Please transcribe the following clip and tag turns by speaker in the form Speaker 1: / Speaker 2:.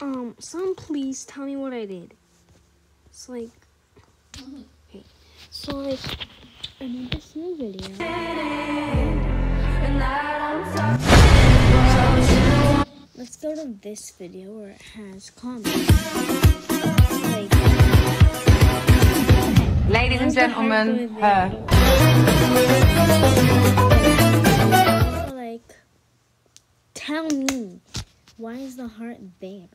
Speaker 1: um, someone please tell me what I did. It's like, okay, so like, I made this new video. Let's go to this video where it has comments. Like,
Speaker 2: Ladies and
Speaker 1: Where's the heart
Speaker 2: gentlemen, her.
Speaker 1: so like, tell me, why is the heart there?